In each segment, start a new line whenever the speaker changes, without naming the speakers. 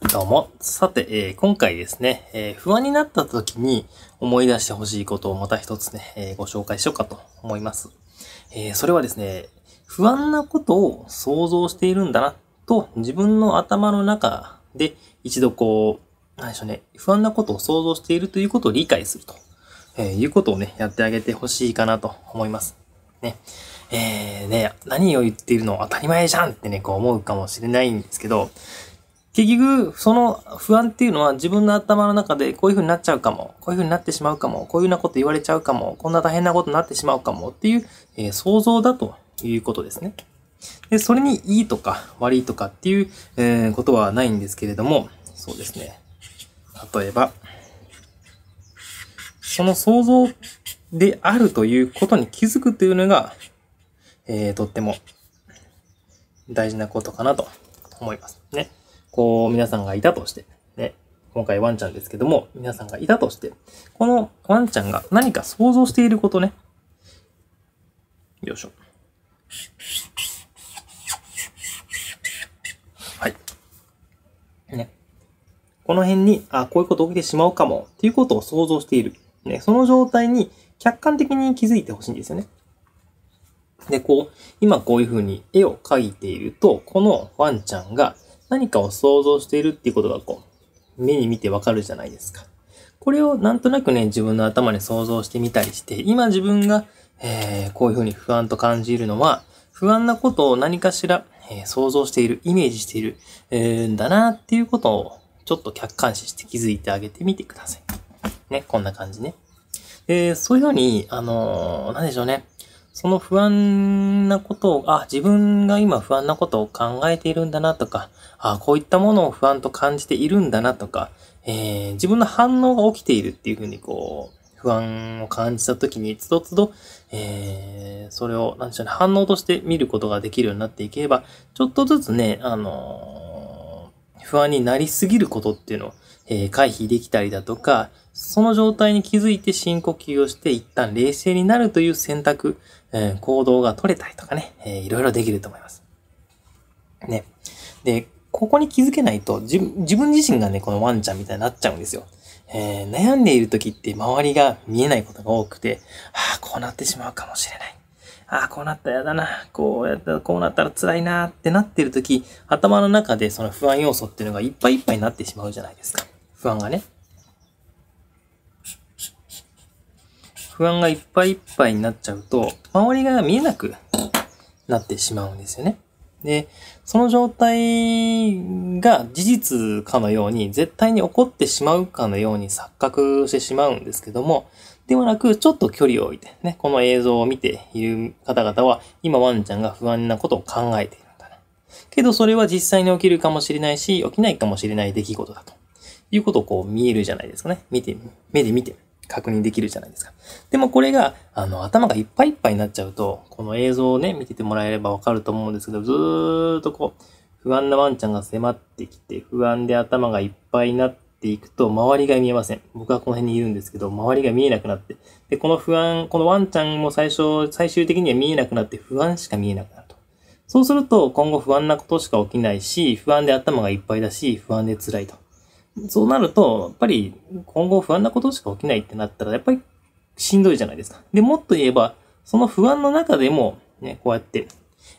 どうも。さて、えー今回ですね、えー不安になった時に思い出してほしいことをまた一つね、えーご紹介しようかと思います。えそれはですね、不安なことを想像しているんだなと自分の頭の中で一度こう、なんでしょうね、不安なことを想像しているということを理解すると、えいうことをね、やってあげてほしいかなと思います。ね。えー、ね、何を言っているの当たり前じゃんってね、こう思うかもしれないんですけど、結局、その不安っていうのは自分の頭の中でこういう風になっちゃうかも、こういう風になってしまうかも、こういうようなこと言われちゃうかも、こんな大変なことになってしまうかもっていう、えー想像だということですね。で、それにいいとか悪いとかっていう、えーことはないんですけれども、そうですね。例えば、その想像であるということに気づくというのが、えーとっても大事なことかなと思いますね。こう、皆さんがいたとして、ね。今回ワンちゃんですけども、皆さんがいたとして、このワンちゃんが何か想像していることね。よいしょ。はい。ね。この辺に、あ、こういうこと起きてしまうかも、っていうことを想像している。ね。その状態に客観的に気づいてほしいんですよね。で、こう、今こういう風に絵を描いていると、このワンちゃんが何かを想像しているっていうことがこう、目に見てわかるじゃないですか。これをなんとなくね、自分の頭に想像してみたりして、今自分が、えー、こういう風に不安と感じるのは、不安なことを何かしら、えー想像している、イメージしている、えーんだなっていうことを、ちょっと客観視して気づいてあげてみてください。ね、こんな感じね。えーそういうふうに、あのーなんでしょうね。その不安なことを、あ、自分が今不安なことを考えているんだなとか、あ、こういったものを不安と感じているんだなとか、えー自分の反応が起きているっていうふうにこう、不安を感じた時に、つどつど、えーそれを、なんでしょうね、反応として見ることができるようになっていければ、ちょっとずつね、あのー不安になりすぎることっていうのを、えー回避できたりだとか、その状態に気づいて深呼吸をして一旦冷静になるという選択、えー行動が取れたりとかね、えーいろいろできると思います。ね。で、ここに気づけないと自分自身がね、このワンちゃんみたいになっちゃうんですよ。えー悩んでいる時って周りが見えないことが多くて、ああ、こうなってしまうかもしれない。ああ、こうなったらやだな。こうやったら、こうなったら辛いなってなってる時、頭の中でその不安要素っていうのがいっぱいいっぱいになってしまうじゃないですか。不安がね。不安がいっぱいいっぱいになっちゃうと、周りが見えなくなってしまうんですよね。で、その状態が事実かのように、絶対に起こってしまうかのように錯覚してしまうんですけども、ではなく、ちょっと距離を置いて、ね、この映像を見ている方々は、今ワンちゃんが不安なことを考えているんだな。けどそれは実際に起きるかもしれないし、起きないかもしれない出来事だと。いうことをこう見えるじゃないですかね。見て、目で見て確認できるじゃないですか。でもこれが、あの、頭がいっぱいいっぱいになっちゃうと、この映像をね、見ててもらえればわかると思うんですけど、ずーっとこう、不安なワンちゃんが迫ってきて、不安で頭がいっぱいになっていくと、周りが見えません。僕はこの辺にいるんですけど、周りが見えなくなって、で、この不安、このワンちゃんも最初、最終的には見えなくなって、不安しか見えなくなると。そうすると、今後不安なことしか起きないし、不安で頭がいっぱいだし、不安で辛いと。そうなると、やっぱり今後不安なことしか起きないってなったら、やっぱりしんどいじゃないですか。で、もっと言えば、その不安の中でも、ね、こうやって、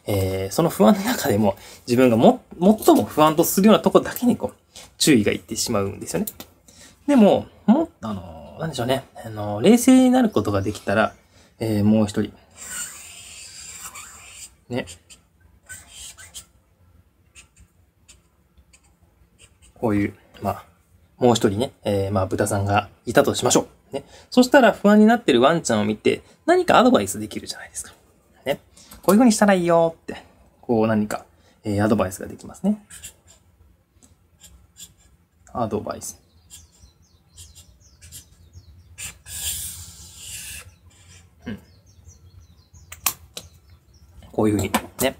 えー、その不安の中でも、自分がも、最も不安とするようなとこだけにこう、注意がいってしまうんですよね。でも、も、あの、なんでしょうね。あの、冷静になることができたら、えー、もう一人。ね。こういう、まあ、もう一人ね、えー、まあ、豚さんがいたとしましょう。ね。そしたら不安になってるワンちゃんを見て、何かアドバイスできるじゃないですか。ね。こういう風にしたらいいよって、こう何か、えー、アドバイスができますね。アドバイス。うん。こういう風にね、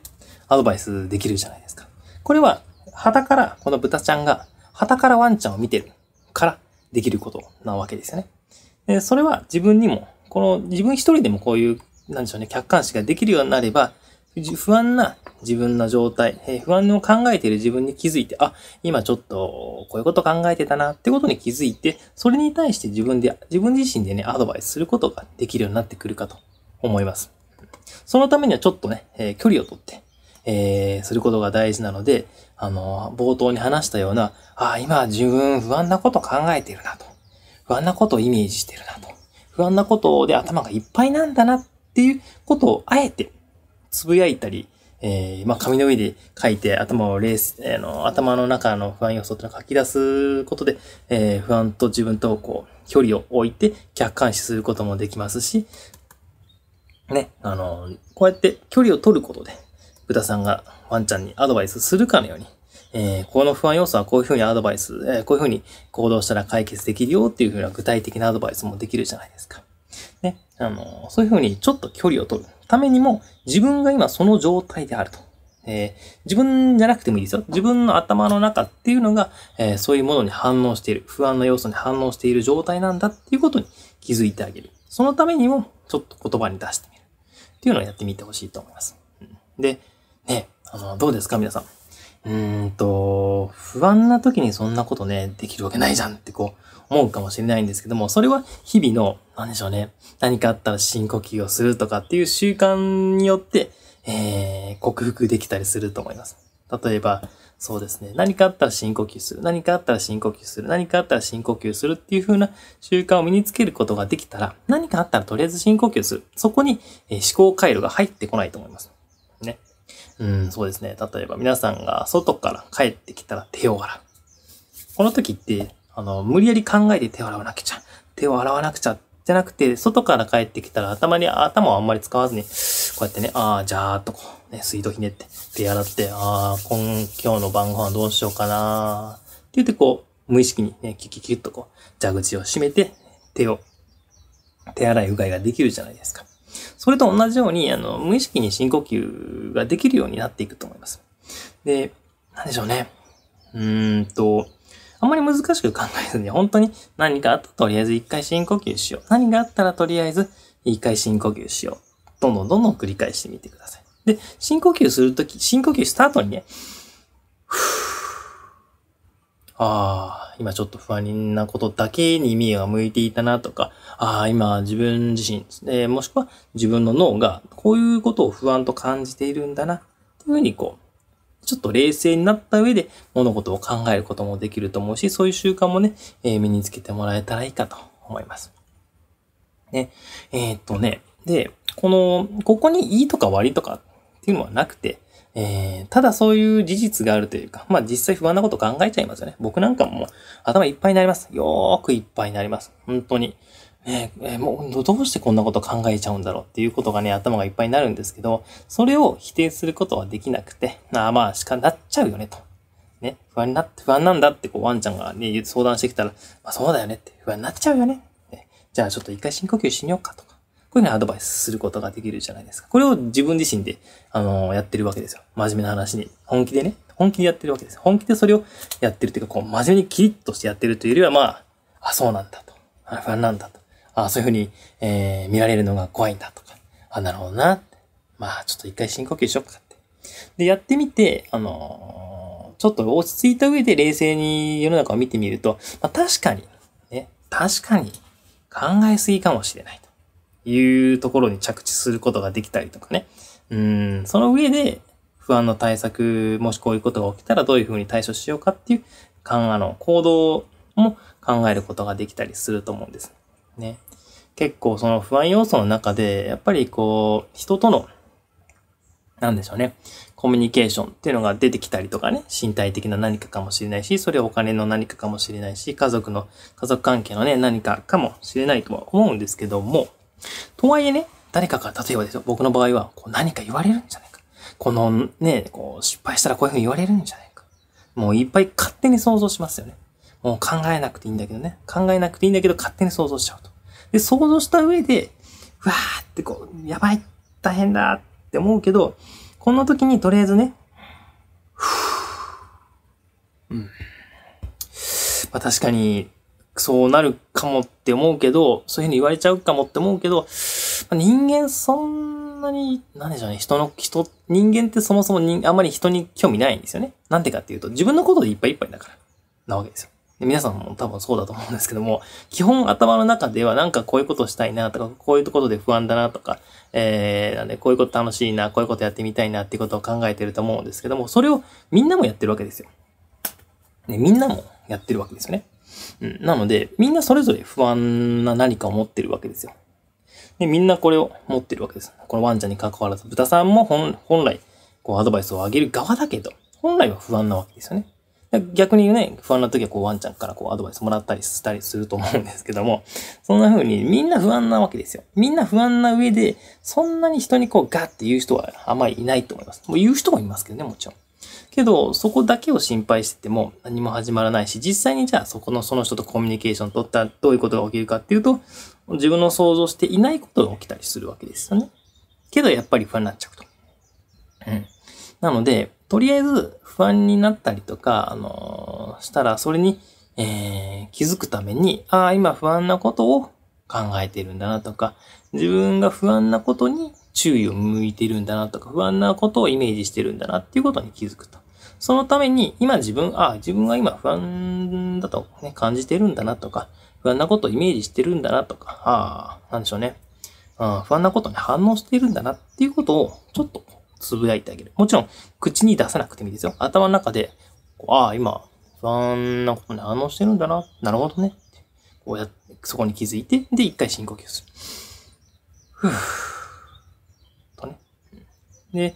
アドバイスできるじゃないですか。これは、旗から、この豚ちゃんが、旗からワンちゃんを見てるからできることなわけですよね。でそれは自分にも、この自分一人でもこういう、なんでしょうね、客観視ができるようになれば、不安な自分の状態、え、不安を考えている自分に気づいて、あ、今ちょっとこういうこと考えてたなってことに気づいて、それに対して自分で、自分自身でね、アドバイスすることができるようになってくるかと思います。そのためにはちょっとね、えー、距離をとって、えー、することが大事なので、あの、冒頭に話したような、ああ、今自分不安なこと考えてるなと。不安なことをイメージしてるなと。不安なことで頭がいっぱいなんだなっていうことをあえてつぶやいたり、えー、まあ、紙の上で書いて頭をレース、えー、の、頭の中の不安要素ってのを書き出すことで、えー、不安と自分とこう、距離を置いて客観視することもできますし、ね、あの、こうやって距離を取ることで、豚さんがワンちゃんにアドバイスするかのように、えー、この不安要素はこういうふうにアドバイス、えー、こういうふうに行動したら解決できるよっていうふうな具体的なアドバイスもできるじゃないですか。ね、あの、そういうふうにちょっと距離を取るためにも、自分が今その状態であると。えー、自分じゃなくてもいいですよ。自分の頭の中っていうのが、えー、そういうものに反応している、不安の要素に反応している状態なんだっていうことに気づいてあげる。そのためにも、ちょっと言葉に出してみる。っていうのをやってみてほしいと思います。で、ね、あの、どうですか皆さん？うーんと、不安な時にそんなことね、できるわけないじゃんってこう、思うかもしれないんですけども、それは日々の、なんでしょうね、何かあったら深呼吸をするとかっていう習慣によって、えー、克服できたりすると思います。例えば、そうですね。何かあったら深呼吸する。何かあったら深呼吸する。何かあったら深呼吸するっていう風な習慣を身につけることができたら、何かあったらとりあえず深呼吸する。そこに、え、思考回路が入ってこないと思います。ね。うん、そうですね。例えば皆さんが外から帰ってきたら手を洗う。この時って、あの、無理やり考えて手を洗わなくちゃ。手を洗わなくちゃ。じゃなくて、外から帰ってきたら頭に、頭をあんまり使わずに、こうやってね、ああ、じゃーっとこう、ね、水道ひねって、手洗って、ああ、今、今日の晩ご飯どうしようかなって言ってこう、無意識にね、キュキュキュッとこう、蛇口を閉めて、手を、手洗いうがいができるじゃないですか。それと同じように、あの、無意識に深呼吸ができるようになっていくと思います。で、なんでしょうね。うーんと、あんまり難しく考えずに、本当に何かあったらとりあえず一回深呼吸しよう。何があったらとりあえず一回深呼吸しよう。どんどんどんどん繰り返してみてください。で、深呼吸するとき、深呼吸した後にね、ふぅああ、今ちょっと不安なことだけに耳が向いていたなとか、ああ、今自分自身、えー、もしくは自分の脳がこういうことを不安と感じているんだな、というふうにこう、ちょっと冷静になった上で物事を考えることもできると思うし、そういう習慣もね、えー、身につけてもらえたらいいかと思います。ね。えー、っとね。で、この、ここにいいとか悪いとかっいうのはなくて、えー、ただそういう事実があるというか、まあ実際不安なこと考えちゃいますよね。僕なんかも頭いっぱいになります。よーくいっぱいになります。本当に。ねえ、もうどうしてこんなこと考えちゃうんだろうっていうことがね、頭がいっぱいになるんですけど、それを否定することはできなくて、ああまあしかなっちゃうよねと。ね、不安になって、不安なんだってこうワンちゃんがね、相談してきたら、まあそうだよねって、不安になっちゃうよね。ねじゃあちょっと一回深呼吸しみようかとか。こういうふうにアドバイスすることができるじゃないですか。これを自分自身で、あのー、やってるわけですよ。真面目な話に。本気でね。本気でやってるわけです。本気でそれをやってるっていうか、こう、真面目にキリッとしてやってるというよりは、まあ、あ、そうなんだと。あ、不安なんだと。あそういうふうに、えー、見られるのが怖いんだとか、あ、なるほどな。まあ、ちょっと一回深呼吸しようかって。で、やってみて、あのー、ちょっと落ち着いた上で冷静に世の中を見てみると、まあ、確かに、ね、確かに考えすぎかもしれないというところに着地することができたりとかね。うん、その上で不安の対策、もしこういうことが起きたらどういうふうに対処しようかっていう、あの、行動も考えることができたりすると思うんです。ね。結構その不安要素の中で、やっぱりこう、人との、なんでしょうね。コミュニケーションっていうのが出てきたりとかね、身体的な何かかもしれないし、それはお金の何かかもしれないし、家族の、家族関係のね、何かかもしれないとは思うんですけども、とはいえね、誰かから例えばですよ、僕の場合は、こう何か言われるんじゃないか。このね、こう失敗したらこういうふうに言われるんじゃないか。もういっぱい勝手に想像しますよね。もう考えなくていいんだけどね。考えなくていいんだけど勝手に想像しちゃうと。で、想像した上で、わーってこう、やばい、大変だって思うけど、この時にとりあえずね、ふぅうん。まあ確かに、そうなるかもって思うけど、そういうふうに言われちゃうかもって思うけど、人間そんなに、なんでしょうね、人の、人、人間ってそもそも人あんまり人に興味ないんですよね。なんでかっていうと、自分のことでいっぱいいっぱいだから、なわけですよ。で皆さんも多分そうだと思うんですけども、基本頭の中ではなんかこういうことしたいなとか、こういうことで不安だなとか、えー、なんでこういうこと楽しいな、こういうことやってみたいなっていうことを考えてると思うんですけども、それをみんなもやってるわけですよ。ね、みんなもやってるわけですよね。うん。なので、みんなそれぞれ不安な何かを持ってるわけですよ。で、みんなこれを持ってるわけです。このワンちゃんに関わらず、豚さんも本来、こうアドバイスをあげる側だけど、本来は不安なわけですよね。逆にね、不安な時はこうワンちゃんからこうアドバイスもらったりしたりすると思うんですけども、そんな風にみんな不安なわけですよ。みんな不安な上で、そんなに人にこうガッて言う人はあまりいないと思います。もう言う人もいますけどね、もちろん。けど、そこだけを心配してても何も始まらないし、実際にじゃあそこのその人とコミュニケーション取ったらどういうことが起きるかっていうと、自分の想像していないことが起きたりするわけですよね。けどやっぱり不安になっちゃうと。うん。なので、とりあえず不安になったりとか、あのー、したら、それに、えー、気づくために、ああ、今不安なことを考えてるんだなとか、自分が不安なことに注意を向いてるんだなとか、不安なことをイメージしてるんだなっていうことに気づくと。そのために、今自分、ああ、自分が今不安だと、ね、感じてるんだなとか、不安なことをイメージしてるんだなとか、ああ、なんでしょうね。あ不安なことに反応しているんだなっていうことを、ちょっとつぶやいてあげる。もちろん、口に出さなくてもいいですよ。頭の中で、ああ、今、不安なことに反応してるんだな。なるほどね。こうやって、そこに気づいて、で、一回深呼吸する。ふぅ。とね。で、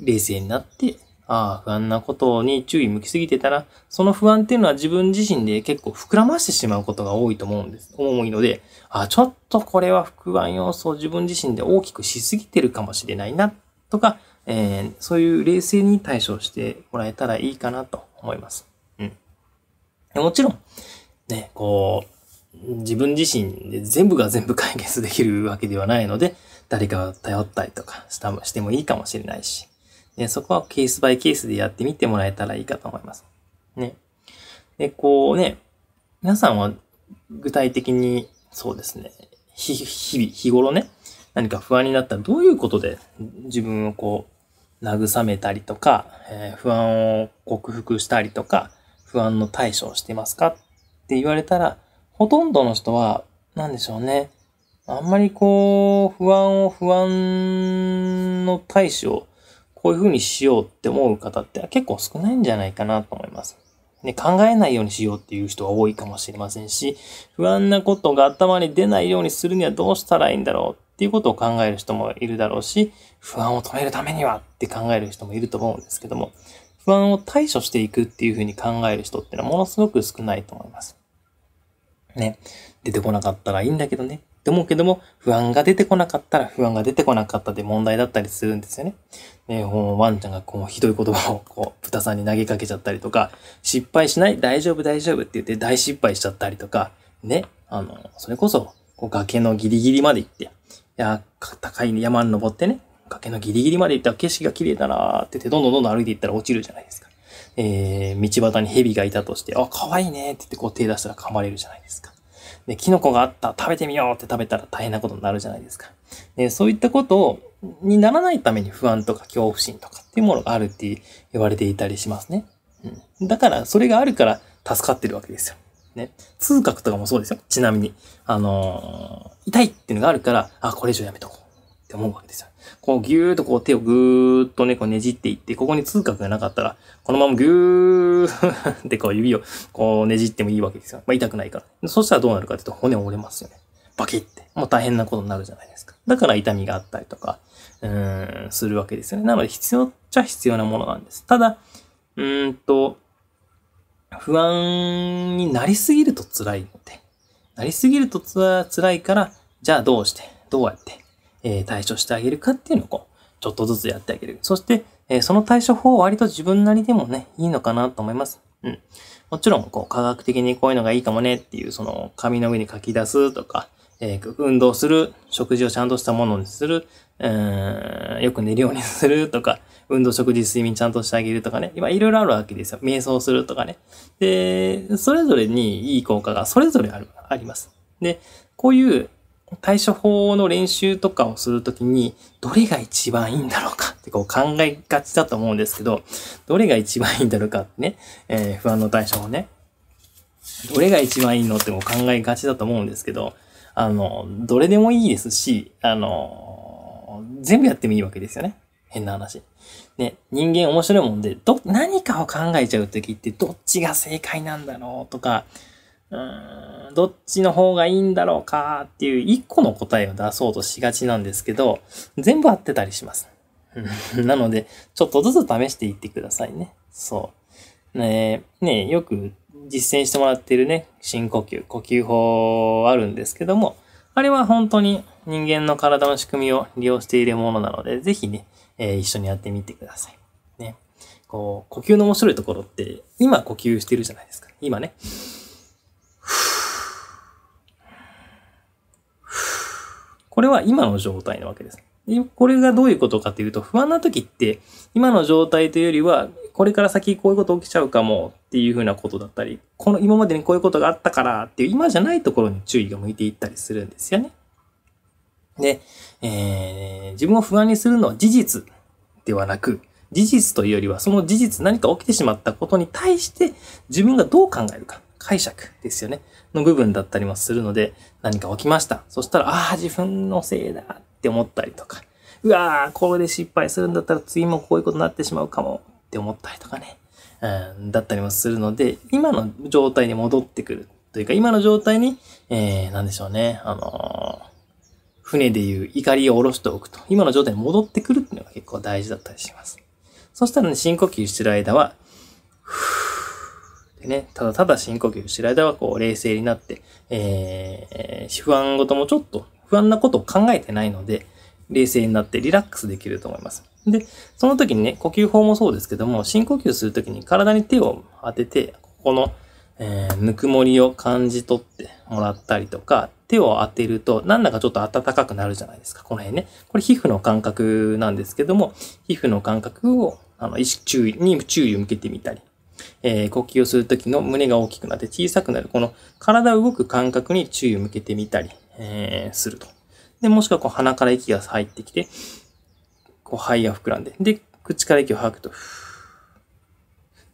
冷静になって、ああ、不安なことに注意向きすぎてたら、その不安っていうのは自分自身で結構膨らましてしまうことが多いと思うんです。多いので、ああ、ちょっとこれは不安要素を自分自身で大きくしすぎてるかもしれないな、とか、えー、そういう冷静に対処してもらえたらいいかなと思います。うん。もちろん、ね、こう、自分自身で全部が全部解決できるわけではないので、誰かを頼ったりとかしたしてもいいかもしれないし、ね、そこはケースバイケースでやってみてもらえたらいいかと思います。ね。で、こうね、皆さんは具体的に、そうですね、日々、日頃ね、何か不安になったらどういうことで自分をこう、慰めたりとか、えー、不安を克服したりとか、不安の対処をしてますかって言われたら、ほとんどの人は、なんでしょうね。あんまりこう、不安を不安の対処をこういう風にしようって思う方って結構少ないんじゃないかなと思います。ね、考えないようにしようっていう人が多いかもしれませんし、不安なことが頭に出ないようにするにはどうしたらいいんだろうっていうことを考える人もいるだろうし、不安を止めるためにはって考える人もいると思うんですけども、不安を対処していくっていうふうに考える人っていうのはものすごく少ないと思います。ね。出てこなかったらいいんだけどね。って思うけども、不安が出てこなかったら不安が出てこなかったで問題だったりするんですよね。ね、ワンちゃんがこうひどい言葉をこう豚さんに投げかけちゃったりとか、失敗しない大丈夫大丈夫って言って大失敗しちゃったりとか、ね、あの、それこそこう崖のギリギリまで行って、や、高い山に登ってね、崖のギリギリまで行ったら景色が綺麗だなーって言って、どんどんどんどん歩いていったら落ちるじゃないですか。えー、道端に蛇がいたとして、あ、可愛いねって言ってこう手出したら噛まれるじゃないですか。で、キノコがあった、食べてみようって食べたら大変なことになるじゃないですか。で、そういったことを、にならないために不安とか恐怖心とかっていうものがあるって言われていたりしますね。うん。だから、それがあるから助かってるわけですよ。ね。痛覚とかもそうですよ。ちなみに。あのー、痛いっていうのがあるから、あ、これ以上やめとこうって思うわけですよ。こうギューっとこう手をぐーっとね、こうねじっていって、ここに痛覚がなかったら、このままぐーってこう指をこうねじってもいいわけですよ。まあ痛くないから。そしたらどうなるかっていうと骨折れますよね。バキって。もう大変なことになるじゃないですか。だから痛みがあったりとか、うん、するわけですよね。なので必要っちゃ必要なものなんです。ただ、うーんと、不安になりすぎると辛いので、なりすぎると辛いから、じゃあどうして、どうやって、えー、対処してあげるかっていうのをこう、ちょっとずつやってあげる。そして、えー、その対処法は割と自分なりでもね、いいのかなと思います。うん。もちろん、こう、科学的にこういうのがいいかもねっていう、その、紙の上に書き出すとか、えー、運動する、食事をちゃんとしたものにする、うーん、よく寝るようにするとか、運動、食事、睡眠ちゃんとしてあげるとかね。今いろいろあるわけですよ。瞑想するとかね。で、それぞれにいい効果がそれぞれある、あります。で、こういう対処法の練習とかをするときに、どれが一番いいんだろうかってこう考えがちだと思うんですけど、どれが一番いいんだろうかってね、えー、不安の対処法ね。どれが一番いいのってこう考えがちだと思うんですけど、あの、どれでもいいですし、あの、全部やってもいいわけですよね。変な話。ね、人間面白いもんで、ど、何かを考えちゃうときってどっちが正解なんだろうとか、うん、どっちの方がいいんだろうかっていう一個の答えを出そうとしがちなんですけど、全部合ってたりします。なので、ちょっとずつ試していってくださいね。そう。ねねよく実践してもらってるね、深呼吸、呼吸法あるんですけども、あれは本当に人間の体の仕組みを利用しているものなので、ぜひね、えー、一緒にやってみてください。ね。こう、呼吸の面白いところって、今呼吸してるじゃないですか。今ね。これは今の状態なわけです。これがどういうことかというと、不安な時って、今の状態というよりは、これから先こういうこと起きちゃうかもっていうふうなことだったり、この今までにこういうことがあったからっていう今じゃないところに注意が向いていったりするんですよね。で、えー、自分を不安にするのは事実ではなく、事実というよりはその事実何か起きてしまったことに対して自分がどう考えるか。解釈ですよね。の部分だったりもするので、何か起きました。そしたら、ああ、自分のせいだって思ったりとか、うわー、これで失敗するんだったら次もこういうことになってしまうかもって思ったりとかね。うん、だったりもするので、今の状態に戻ってくるというか、今の状態に、えー、なんでしょうね。あのー、船でいう怒りを下ろしておくと。今の状態に戻ってくるっていうのが結構大事だったりします。そしたらね、深呼吸してる間は、ふでね、ただただ深呼吸してる間はこう冷静になって、えー、不安ごともちょっと不安なことを考えてないので、冷静になってリラックスできると思います。で、その時にね、呼吸法もそうですけども、深呼吸するときに体に手を当てて、ここの、えー、ぬくもりを感じ取ってもらったりとか、手を当てると、なんだかちょっと暖かくなるじゃないですか。この辺ね。これ皮膚の感覚なんですけども、皮膚の感覚を、あの、意識注意に注意を向けてみたり、えー、呼吸をするときの胸が大きくなって小さくなる、この体を動く感覚に注意を向けてみたり、えー、すると。で、もしくはこう鼻から息が入ってきて、こう肺が膨らんで、で、口から息を吐くと、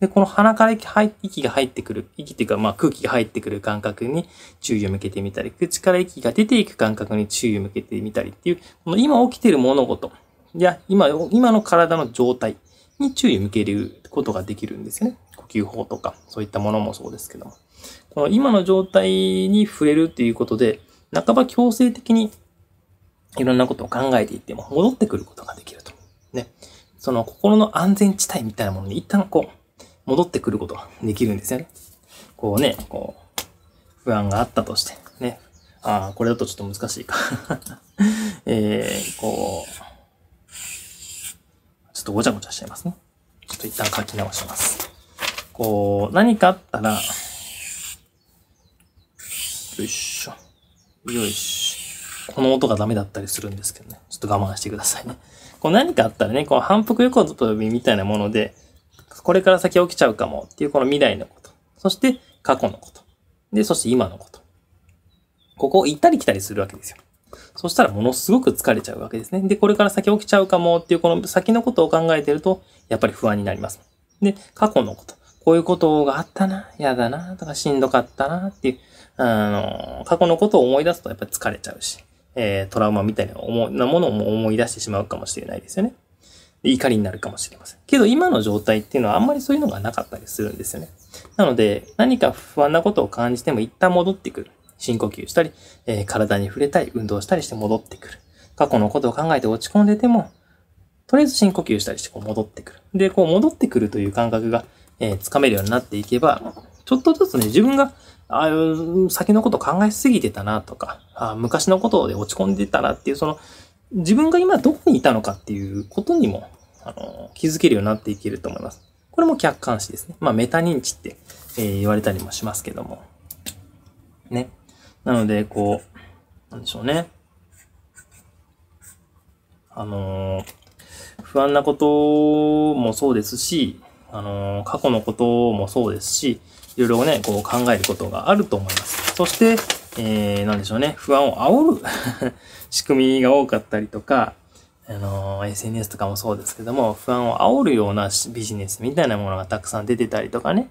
で、この鼻から息が入ってくる、息っていうか、まあ空気が入ってくる感覚に注意を向けてみたり、口から息が出ていく感覚に注意を向けてみたりっていう、この今起きている物事、いや、今、今の体の状態に注意を向けることができるんですよね。呼吸法とか、そういったものもそうですけども。この今の状態に触れるっていうことで、半ば強制的にいろんなことを考えていっても戻ってくることができると。ね。その心の安全地帯みたいなものに一旦こう、戻ってくることができるんですよね。こうね、こう、不安があったとして、ね。ああ、これだとちょっと難しいか えー、こう、ちょっとごちゃごちゃしちゃいますね。ちょっと一旦書き直します。こう、何かあったら、よいしょ。よいしょ。この音がダメだったりするんですけどね。ちょっと我慢してくださいね。こう何かあったらね、こう反復横跳びみたいなもので、これから先起きちゃうかもっていうこの未来のこと。そして過去のこと。で、そして今のこと。ここを行ったり来たりするわけですよ。そしたらものすごく疲れちゃうわけですね。で、これから先起きちゃうかもっていうこの先のことを考えてると、やっぱり不安になります。で、過去のこと。こういうことがあったな、嫌だな、とかしんどかったなっていう、あの、過去のことを思い出すとやっぱり疲れちゃうし、えー、トラウマみたいな思なものを思い出してしまうかもしれないですよね。怒りになるかもしれません。けど今の状態っていうのはあんまりそういうのがなかったりするんですよね。なので、何か不安なことを感じても一旦戻ってくる。深呼吸したり、えー、体に触れたり、運動したりして戻ってくる。過去のことを考えて落ち込んでても、とりあえず深呼吸したりしてこう戻ってくる。で、こう戻ってくるという感覚が、えー、つかめるようになっていけば、ちょっとずつね、自分が、ああ、先のこと考えすぎてたなとか、あ昔のことで落ち込んでたなっていう、その、自分が今どこにいたのかっていうことにも、あの、気づけるようになっていけると思います。これも客観視ですね。まあ、メタ認知って、えー、言われたりもしますけども。ね。なので、こう、なんでしょうね。あのー、不安なこともそうですし、あのー、過去のこともそうですし、いろいろね、こう考えることがあると思います。そして、えー、なんでしょうね、不安を煽る 仕組みが多かったりとか、あの、SNS とかもそうですけども、不安を煽るようなビジネスみたいなものがたくさん出てたりとかね、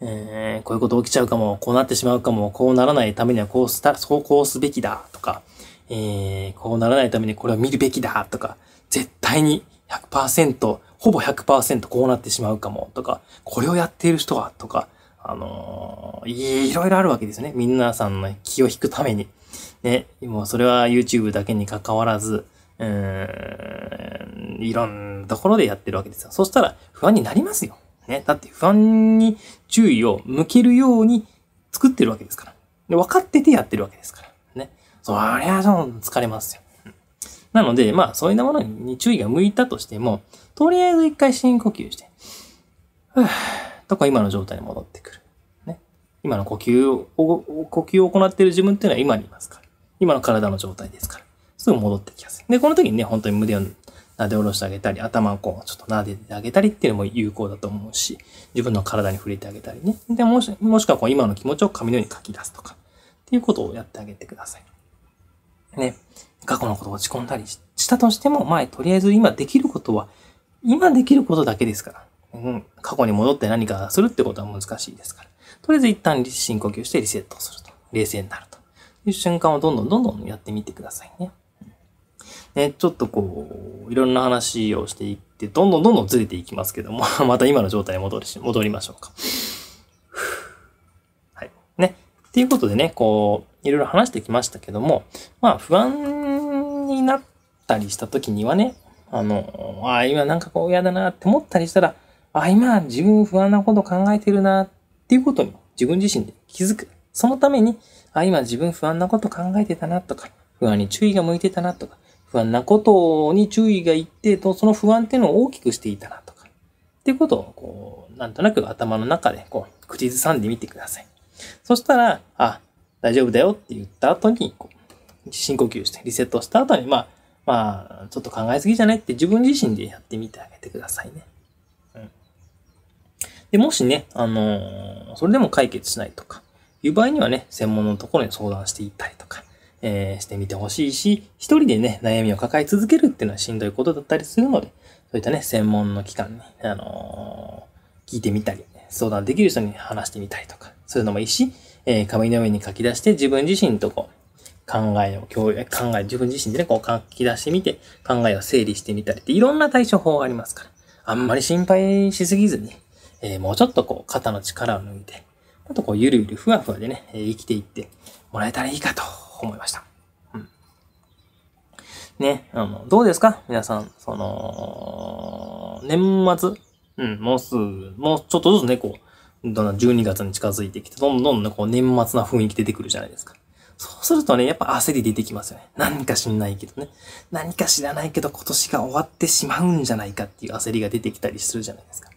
えー、こういうこと起きちゃうかも、こうなってしまうかも、こうならないためにはこうした、そうこうすべきだとか、えー、こうならないためにこれを見るべきだとか、絶対に100%、ほぼ100%こうなってしまうかもとか、これをやっている人はとか、あの、いろいろあるわけですよね。皆さんの気を引くために。ね、もうそれは YouTube だけに関わらず、うーん、いろんなところでやってるわけですよ。そしたら不安になりますよ。ね。だって不安に注意を向けるように作ってるわけですから。で分かっててやってるわけですから。ね。そりゃ、疲れますよ。なので、まあ、そういうものに注意が向いたとしても、とりあえず一回深呼吸して、ふぅ、とか今の状態に戻ってくる。ね。今の呼吸を、呼吸を行っている自分っていうのは今にいますから。今の体の状態ですから。すぐ戻ってきやすい。で、この時にね、本当に胸を撫で下ろしてあげたり、頭をこう、ちょっと撫でてあげたりっていうのも有効だと思うし、自分の体に触れてあげたりね。で、もし、もしくはこう、今の気持ちを紙のように書き出すとか、っていうことをやってあげてください。ね。過去のことを落ち込んだりしたとしても、まあ、とりあえず今できることは、今できることだけですから。うん、過去に戻って何かするってことは難しいですから。とりあえず一旦深呼吸してリセットすると。冷静になるという瞬間をどんどんどんどんやってみてくださいね。ね、ちょっとこう、いろんな話をしていって、どんどんどんどんずれていきますけども、また今の状態に戻りし、戻りましょうか。はい。ね。っていうことでね、こう、いろいろ話してきましたけども、まあ、不安になったりした時にはね、あの、ああ、今なんかこう嫌だなって思ったりしたら、ああ、今自分不安なこと考えてるなっていうことに自分自身で気づく。そのために、ああ、今自分不安なこと考えてたなとか、不安に注意が向いてたなとか、不安なことに注意がいってと、その不安っていうのを大きくしていたなとか、っていうことを、こう、なんとなく頭の中で、こう、口ずさんでみてください。そしたら、あ、大丈夫だよって言った後に、こう、深呼吸してリセットした後に、まあ、まあ、ちょっと考えすぎじゃないって自分自身でやってみてあげてくださいね。うん。で、もしね、あのー、それでも解決しないとか、いう場合にはね、専門のところに相談していったりとか、えー、してみてほしいし、一人でね、悩みを抱え続けるっていうのはしんどいことだったりするので、そういったね、専門の機関に、あのー、聞いてみたり、相談できる人に話してみたりとか、そういうのもいいし、えー、紙の上に書き出して自分自身とこう、考えを共有、考え、自分自身でね、こう書き出してみて、考えを整理してみたりって、いろんな対処法がありますから、あんまり心配しすぎずに、えー、もうちょっとこう、肩の力を抜いて、あとこう、ゆるゆるふわふわでね、えー、生きていってもらえたらいいかと思いました。うん。ね、あの、どうですか？皆さん、その、年末、うん、もうすぐ、もうちょっとずつね、こう、どんどん12月に近づいてきて、どんどんね、こう年末な雰囲気出てくるじゃないですか。そうするとね、やっぱ焦り出てきますよね。何か知んないけどね。何か知らないけど今年が終わってしまうんじゃないかっていう焦りが出てきたりするじゃないですか。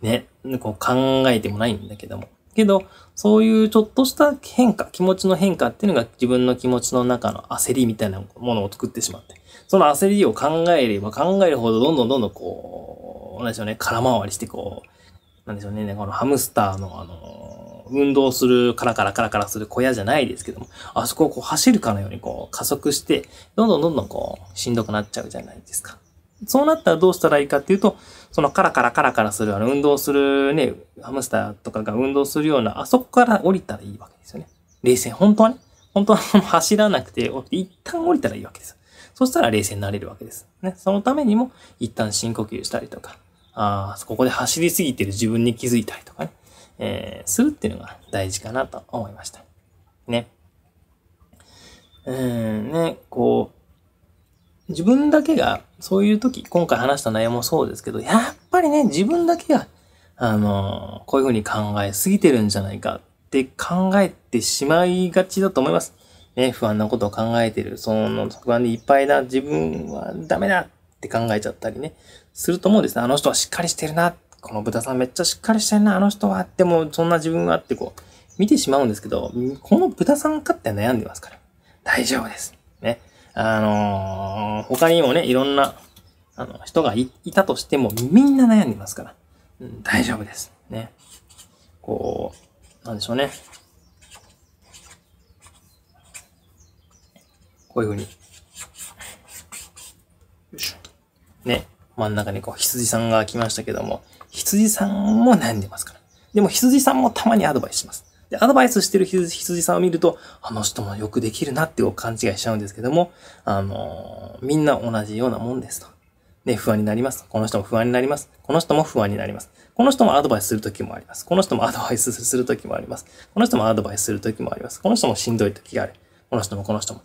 ね。こう考えてもないんだけども。けど、そういうちょっとした変化、気持ちの変化っていうのが自分の気持ちの中の焦りみたいなものを作ってしまって、その焦りを考えれば考えるほどどんどんどんどんこう、なんでしょうね、空回りしてこう、なんでしょうね、このハムスターのあの、運動するカラカラカラカラする小屋じゃないですけども、あそこをこう走るかのようにこう加速して、どんどんどんどんこう、しんどくなっちゃうじゃないですか。そうなったらどうしたらいいかっていうと、そのカラカラカラカラする、あの、運動するね、ハムスターとかが運動するような、あそこから降りたらいいわけですよね。冷静。本当はね、本当は走らなくて、一旦降りたらいいわけです。そしたら冷静になれるわけです。ね。そのためにも、一旦深呼吸したりとか、ああ、ここで走りすぎてる自分に気づいたりとかね、えー、するっていうのが大事かなと思いました。ね。うん、ね、こう、自分だけが、そういう時、今回話した内容もそうですけど、やっぱりね、自分だけが、あの、こういうふうに考えすぎてるんじゃないかって考えてしまいがちだと思います。ね、不安なことを考えてる、その不安でいっぱいだ、自分はダメだって考えちゃったりね、すると思うんですね。あの人はしっかりしてるな、この豚さんめっちゃしっかりしてるな、あの人は、でもそんな自分はってこう、見てしまうんですけど、この豚さんかって悩んでますから。大丈夫です。ね。あのー、他にもね、いろんな、あの、人がいたとしても、みんな悩んでますから、うん、大丈夫です。ね。こう、なんでしょうね。こういう風に。よいしょ。ね。真ん中にこう羊さんが来ましたけども、羊さんも悩んでますから。でも羊さんもたまにアドバイスします。で、アドバイスしてる羊さんを見ると、あの人もよくできるなって勘違いしちゃうんですけども、あのー、みんな同じようなもんですと。で、不安になります。この人も不安になります。この人も不安になります。この人もアドバイスするときもあります。この人もアドバイスするときもあります。この人もアドバイスするときもあります。この人もしんどいときがある。この人もこの人も。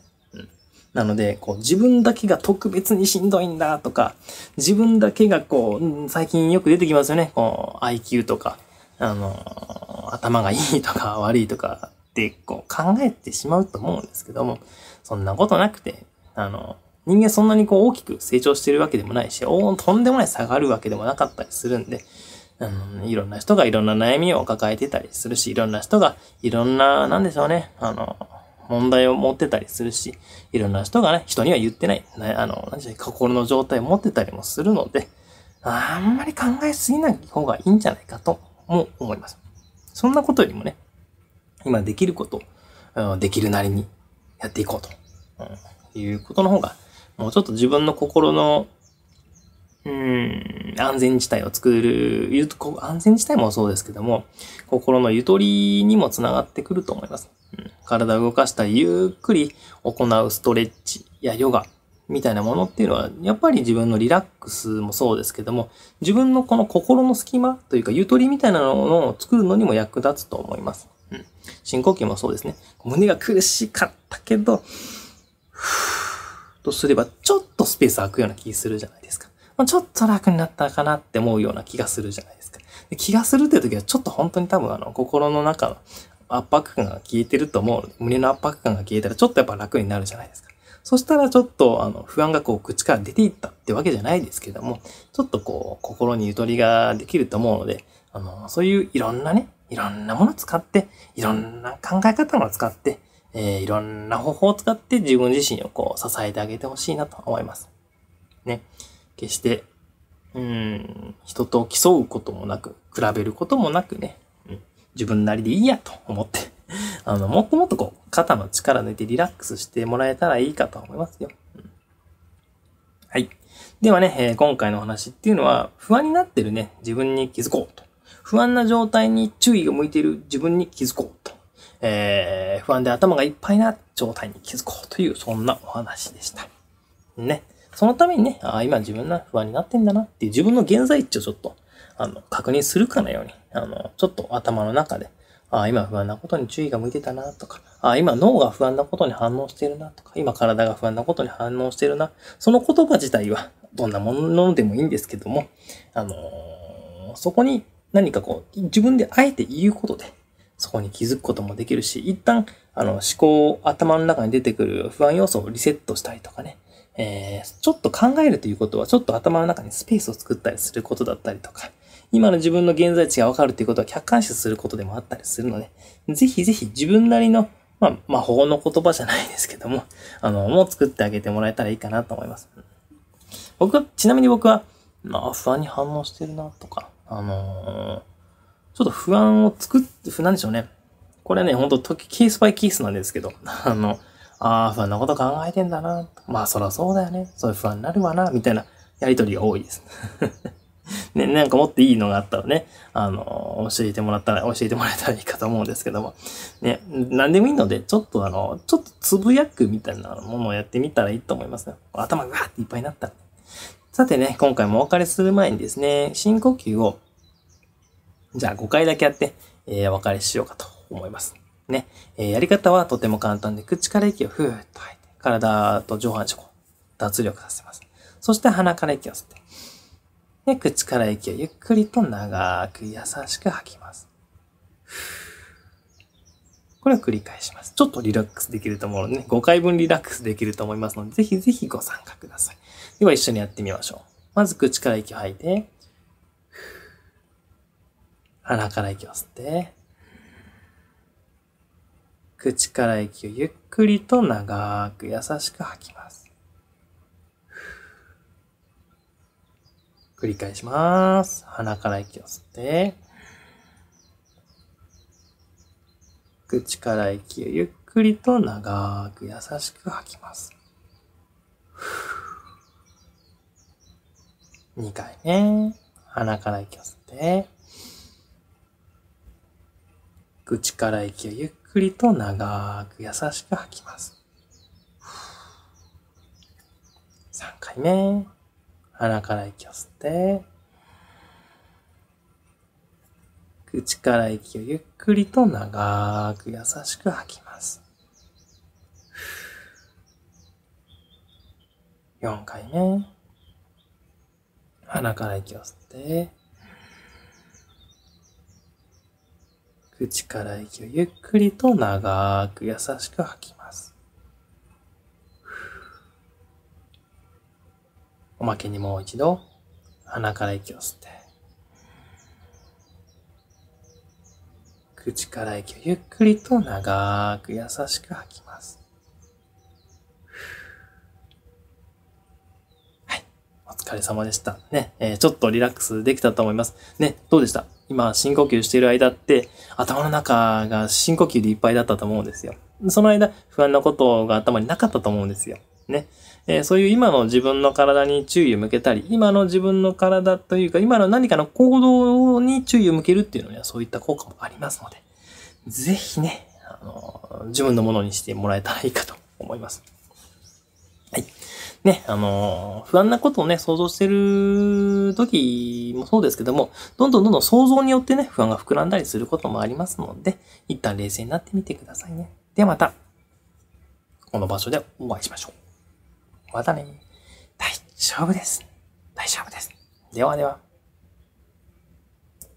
なので、こう、自分だけが特別にしんどいんだとか、自分だけがこう、最近よく出てきますよね。こう、IQ とか、あの、頭がいいとか 悪いとかってこう考えてしまうと思うんですけども、そんなことなくて、あの、人間そんなにこう大きく成長してるわけでもないし、おとんでもない差がるわけでもなかったりするんで、あの、いろんな人がいろんな悩みを抱えてたりするし、いろんな人がいろんな、なんでしょうね、あの、問題を持ってたりするし、いろんな人がね、人には言ってない、ね、あの、何、心の状態を持ってたりもするので、あんまり考えすぎない方がいいんじゃないかとも思います。そんなことよりもね、今できること、できるなりにやっていこうと、うん、いうことの方が、もうちょっと自分の心の、うん、安全地帯を作る、安全地帯もそうですけども、心のゆとりにもつながってくると思います。うん、体を動かしたり、ゆっくり行うストレッチやヨガ、みたいなものっていうのは、やっぱり自分のリラックスもそうですけども、自分のこの心の隙間というか、ゆとりみたいなのを作るのにも役立つと思います。うん。深呼吸もそうですね。胸が苦しかったけど、ふーっとすれば、ちょっとスペース空くような気するじゃないですか。まあちょっと楽になったかなって思うような気がするじゃないですか。で気がするって時は、ちょっと本当に多分あの、心の中の圧迫感が消えてると思うので、胸の圧迫感が消えたらちょっとやっぱ楽になるじゃないですか。そしたらちょっと、あの、不安がこう、口から出ていったってわけじゃないですけども、ちょっとこう、心にゆとりができると思うので、あの、そういういろんなね、いろんなものを使って、いろんな考え方も使って、えー、いろんな方法を使って自分自身をこう、支えてあげてほしいなと思います。ね。決して、うん、人と競うこともなく、比べることもなくね、うん、自分なりでいいやと思って、あの、もっともっとこう、肩の力抜いてリラックスしてもらえたらいいかと思いますよ。うん、はい。ではね、えー、今回の話っていうのは、不安になってるね、自分に気づこうと。不安な状態に注意が向いている自分に気づこうと。えー、不安で頭がいっぱいな状態に気づこうという、そんなお話でした。ね。そのためにね、ああ、今自分が不安になってんだなっていう自分の現在地をちょっと、あの、確認するかのように、あの、ちょっと頭の中で、ああ、今不安なことに注意が向いてたなとか、ああ、今脳が不安なことに反応してるなとか、今体が不安なことに反応してるな。その言葉自体はどんなものでもいいんですけども、あのー、そこに何かこう、自分であえて言うことで、そこに気づくこともできるし、一旦、あの、思考、頭の中に出てくる不安要素をリセットしたりとかね、えー、ちょっと考えるということは、ちょっと頭の中にスペースを作ったりすることだったりとか、今の自分の現在地がわかるということは客観視することでもあったりするので、ぜひぜひ自分なりの、まあ、魔法の言葉じゃないですけども、あの、もう作ってあげてもらえたらいいかなと思います。僕は、ちなみに僕は、まあ、不安に反応してるなとか、あのー、ちょっと不安を作って、なんでしょうね。これね、ほんと時、ケースバイケースなんですけど、あの、ああ、不安なこと考えてんだな。まあ、そらそうだよね。そういう不安になるわな、みたいなやりとりが多いです。ね、なんかもっといいのがあったらね、あの、教えてもらったら、教えてもらえたらいいかと思うんですけども、ね、何でもいいので、ちょっとあの、ちょっとつぶやくみたいなものをやってみたらいいと思いますね。頭がわーっていっぱいになったら。さてね、今回もお別れする前にですね、深呼吸を、じゃあ5回だけやって、えー、お別れしようかと思います。ね、えー、やり方はとても簡単で、口から息をふーっと吐いて、体と上半身を脱力させます。そして鼻から息を吸って、で、口から息をゆっくりと長く優しく吐きます。これを繰り返します。ちょっとリラックスできると思うのでね、5回分リラックスできると思いますので、ぜひぜひご参加ください。では一緒にやってみましょう。まず口から息を吐いて、鼻から息を吸って、口から息をゆっくりと長く優しく吐きます。繰り返します。鼻から息を吸って、口から息をゆっくりと長く優しく吐きます。2回ね、鼻から息を吸って、口から息をゆっくりと長く優しく吐きます。3回目。鼻から息を吸って、口から息をゆっくりと長く優しく吐きます。4回目。鼻から息を吸って、口から息をゆっくりと長く優しく吐きます。おまけにもう一度、鼻から息を吸って、口から息をゆっくりと長く優しく吐きます。はい。お疲れ様でした。ね、えーちょっとリラックスできたと思います。ね、どうでした？今、深呼吸している間って、頭の中が深呼吸でいっぱいだったと思うんですよ。その間、不安なことが頭になかったと思うんですよ。ね。えーそういう今の自分の体に注意を向けたり、今の自分の体というか、今の何かの行動に注意を向けるっていうのにはそういった効果もありますので、ぜひね、あの、自分のものにしてもらえたらいいかと思います。はい。ね、あの、不安なことをね、想像してる時もそうですけども、どんどんどんどん想像によってね、不安が膨らんだりすることもありますので、一旦冷静になってみてくださいね。ではまた、この場所でお会いしましょう。またね。大丈夫です。大丈夫です。ではでは。